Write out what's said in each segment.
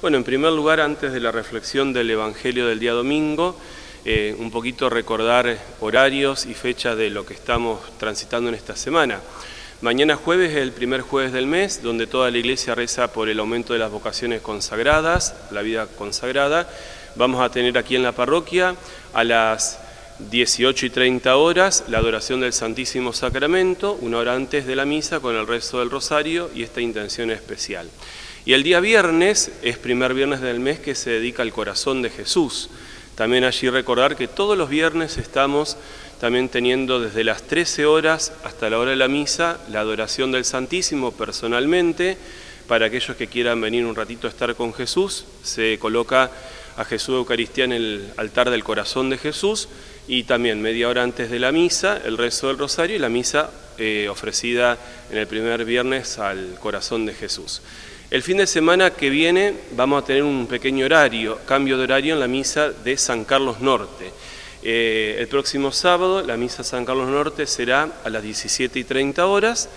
Bueno, en primer lugar, antes de la reflexión del Evangelio del día domingo, eh, un poquito recordar horarios y fechas de lo que estamos transitando en esta semana. Mañana jueves es el primer jueves del mes, donde toda la iglesia reza por el aumento de las vocaciones consagradas, la vida consagrada. Vamos a tener aquí en la parroquia a las 18 y 30 horas la adoración del Santísimo Sacramento, una hora antes de la misa con el resto del rosario y esta intención especial. Y el día viernes es primer viernes del mes que se dedica al corazón de Jesús. También allí recordar que todos los viernes estamos también teniendo desde las 13 horas hasta la hora de la misa la adoración del Santísimo personalmente. Para aquellos que quieran venir un ratito a estar con Jesús, se coloca a Jesús Eucaristía en el altar del corazón de Jesús y también media hora antes de la misa, el rezo del rosario y la misa eh, ofrecida en el primer viernes al corazón de Jesús. El fin de semana que viene vamos a tener un pequeño horario, cambio de horario en la misa de San Carlos Norte. Eh, el próximo sábado la misa San Carlos Norte será a las 17 y 30 horas,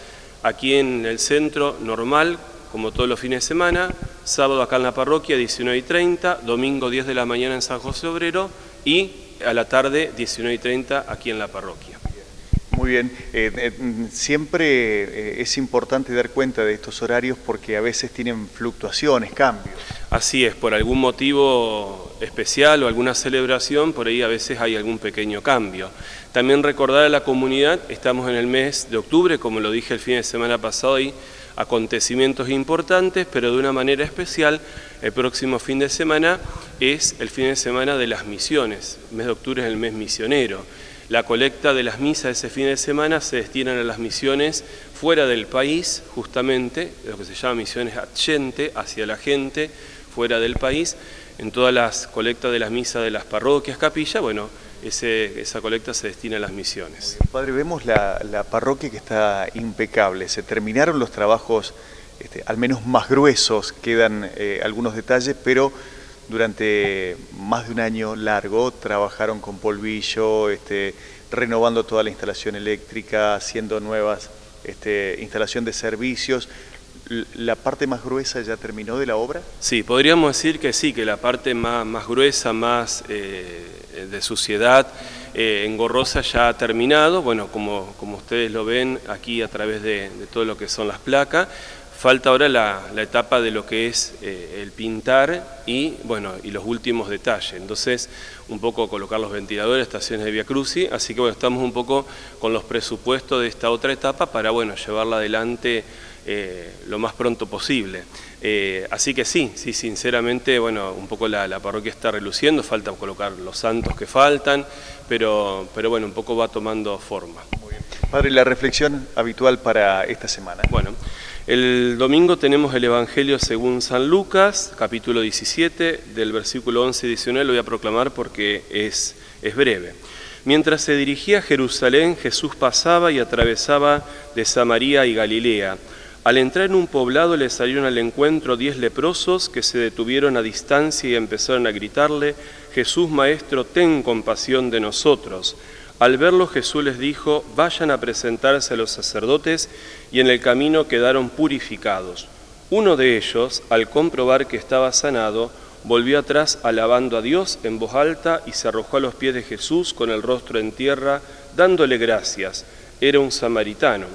aquí en el centro normal, como todos los fines de semana, sábado acá en la parroquia 19 y 30, domingo 10 de la mañana en San José Obrero y a la tarde 19 y 30 aquí en la parroquia. Muy bien, eh, eh, siempre eh, es importante dar cuenta de estos horarios porque a veces tienen fluctuaciones, cambios. Así es, por algún motivo especial o alguna celebración, por ahí a veces hay algún pequeño cambio. También recordar a la comunidad, estamos en el mes de octubre, como lo dije el fin de semana pasado, hay acontecimientos importantes, pero de una manera especial, el próximo fin de semana es el fin de semana de las misiones. El mes de octubre es el mes misionero. La colecta de las misas ese fin de semana se destinan a las misiones fuera del país, justamente, lo que se llama misiones adyente, hacia la gente, fuera del país. En todas las colectas de las misas de las parroquias, capillas, bueno, esa colecta se destina a las misiones. Padre, vemos la, parroquia que está impecable. Se terminaron los trabajos, este, al menos más gruesos, quedan eh, algunos detalles, pero durante más de un año largo trabajaron con polvillo, este, renovando toda la instalación eléctrica, haciendo nuevas este, instalación de servicios. ¿La parte más gruesa ya terminó de la obra? Sí, podríamos decir que sí, que la parte más, gruesa, más eh, de suciedad, eh, engorrosa ya ha terminado. Bueno, como, como ustedes lo ven aquí a través de todo lo que son las placas. Falta ahora la, etapa de lo que es eh, el pintar y, bueno, y los últimos detalles. Entonces, un poco colocar los ventiladores, estaciones de Via Cruci, así que bueno, estamos un poco con los presupuestos de esta otra etapa para, bueno, llevarla adelante eh, lo más pronto posible. Eh, así que sí, sí, sinceramente, bueno, un poco la, parroquia está reluciendo, falta colocar los santos que faltan, pero, pero bueno, un poco va tomando forma. Padre, la reflexión habitual para esta semana. Bueno. El domingo tenemos el Evangelio según San Lucas, capítulo 17, del versículo 11 y 19, lo voy a proclamar porque es, es breve. Mientras se dirigía a Jerusalén, Jesús pasaba y atravesaba de Samaria y Galilea. Al entrar en un poblado le salieron al encuentro diez leprosos que se detuvieron a distancia y empezaron a gritarle, Jesús Maestro, ten compasión de nosotros. Al verlo Jesús les dijo, vayan a presentarse a los sacerdotes y en el camino quedaron purificados. Uno de ellos, al comprobar que estaba sanado, volvió atrás alabando a Dios en voz alta y se arrojó a los pies de Jesús con el rostro en tierra, dándole gracias. Era un samaritano.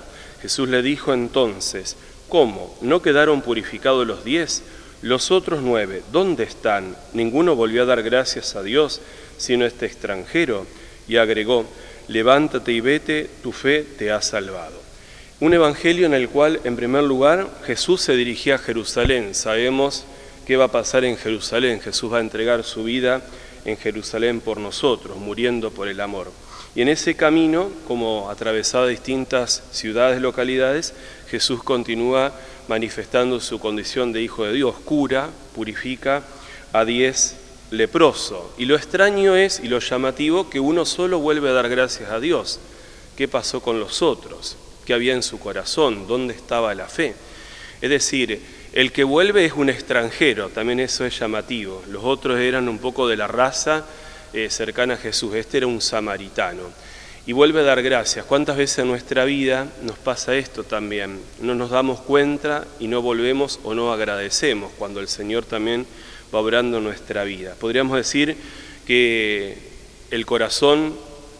Jesús le dijo entonces, ¿cómo? ¿No quedaron purificados los diez? Los otros nueve, ¿dónde están? Ninguno volvió a dar gracias a Dios, sino este extranjero y agregó, levántate y vete, tu fe te ha salvado. Un evangelio en el cual, en primer lugar, Jesús se dirigía a Jerusalén. Sabemos qué va a pasar en Jerusalén. Jesús va a entregar su vida en Jerusalén por nosotros, muriendo por el amor. Y en ese camino, como atravesaba distintas ciudades, localidades, Jesús continúa manifestando su condición de Hijo de Dios, cura, purifica a diez leproso. Y lo extraño es, y lo llamativo, que uno solo vuelve a dar gracias a Dios. ¿Qué pasó con los otros? ¿Qué había en su corazón? ¿Dónde estaba la fe? Es decir, el que vuelve es un extranjero, también eso es llamativo. Los otros eran un poco de la raza eh, cercana a Jesús, este era un samaritano. y vuelve a dar gracias. ¿Cuántas veces en nuestra vida nos pasa esto también? No nos damos cuenta y no volvemos o no agradecemos cuando el Señor también va obrando nuestra vida. Podríamos decir que el corazón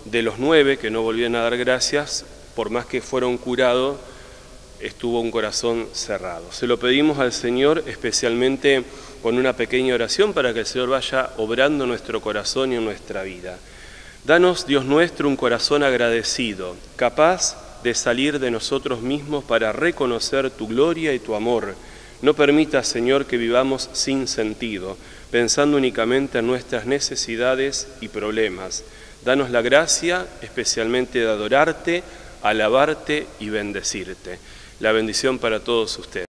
de los nueve que no volvían a dar gracias, por más que fueron curados, estuvo un corazón cerrado. Se lo pedimos al Señor especialmente con una pequeña oración para que el Señor vaya obrando nuestro corazón y en nuestra vida. Danos, Dios nuestro, un corazón agradecido, capaz de salir de nosotros mismos para reconocer tu gloria y tu amor. No permita, Señor, que vivamos sin sentido, pensando únicamente en nuestras necesidades y problemas. Danos la gracia especialmente de adorarte, alabarte y bendecirte. La bendición para todos ustedes.